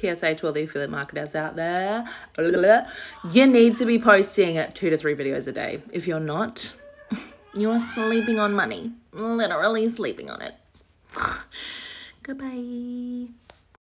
PSA to all the affiliate marketers out there. You need to be posting two to three videos a day. If you're not, you are sleeping on money. Literally sleeping on it. Goodbye.